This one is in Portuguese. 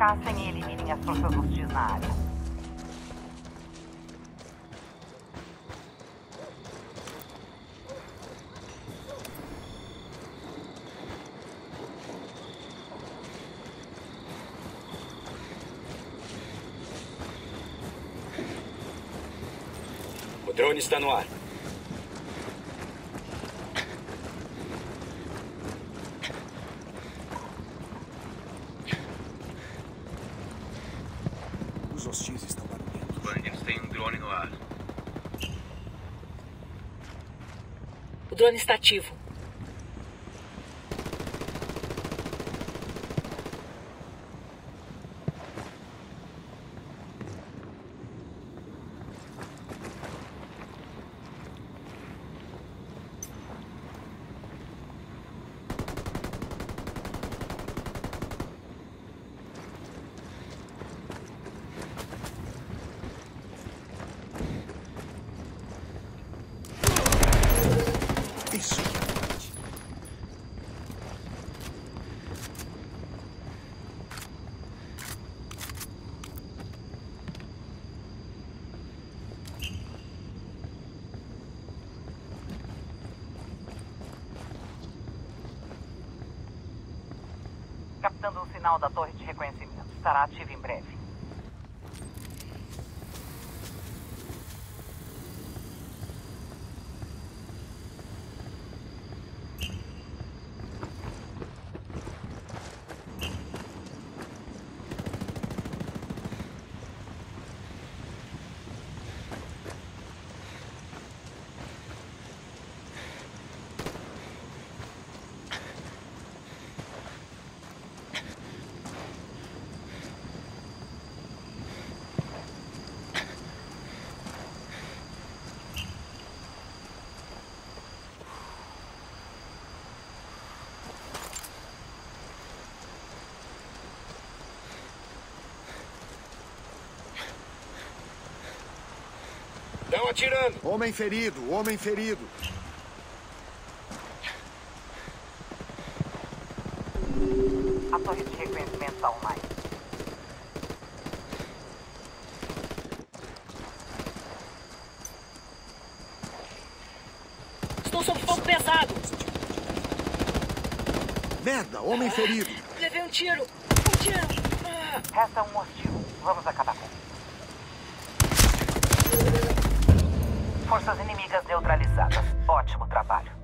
Caçem e eliminem as forças hostis na área. O drone está no ar. Os hostis estão barulhentos. Bandits têm um drone no ar. O drone está ativo. Captando um sinal da torre de reconhecimento. Estará ativo em breve. Atirando. Homem ferido, homem ferido. A torre de reconhecimento está online. Estou sob fogo pesado. Merda, homem ferido. Levei um tiro. Um tiro. Ah. Resta um hostil. Vamos acabar com ele. Forças inimigas neutralizadas. Ótimo trabalho.